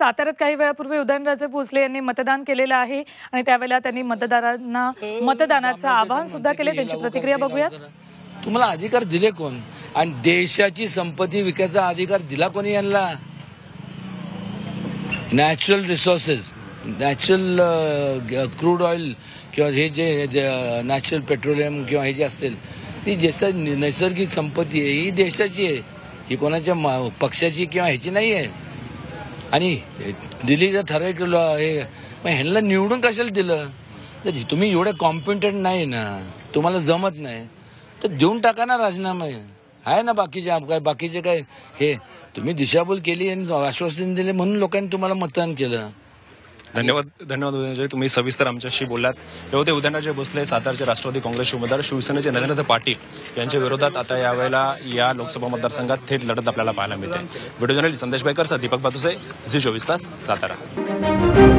साताऱ्यात काही वेळापूर्वी उदयनराजे भोसले यांनी मतदान केलेलं आहे आणि त्यावेळेला त्यांनी मतदारांना मतदानाचं आवाहन सुद्धा केले. त्यांची प्रतिक्रिया बघूयात. तुम्हाला अधिकार दिले कोण? आणि देशाची संपत्ती विकायचा अधिकार दिला कोणी यांना? Natural resources natural crude oil किंवा हे जे नॅचरल पेट्रोलियम किंवा हे जे असतील ती जसं नैसर्गिक संपत्ती आहे ही देशाची आहे. ही कोणाच्या पक्षाची किंवा ह्याची नाही आहे आणि दिल्लीचं ठराविक ल- हे मग ह्यांना निवडून कशाला दिलं? तर तुम्ही एवढे कॉम्पिटंट नाही ना तुम्हाला जमत नाही तर देऊन टाका ना राजीनामा. आहे ना बाकीचे काय बाकीचे काय हे तुम्ही दिशाभूल केली आणि आश्वासन दिले म्हणून लोकांनी तुम्हाला मतदान केलं. धन्यवाद. धन्यवाद उदयनराजे तुम्ही सविस्तर आमच्याशी बोललात. हे होते उदयनराजे भोसले सातारचे राष्ट्रवादी काँग्रेसचे उमेदवार शिवसेनेचे नरेंद्र पाटील यांच्या विरोधात आता यावेळेला या लोकसभा मतदारसंघात थेट लढत आपल्याला पाहायला मिळते. व्हिडिओ जर्नलिस्ट संदेश बायकर दीपक बातुसे झी चोवीस तास सातारा.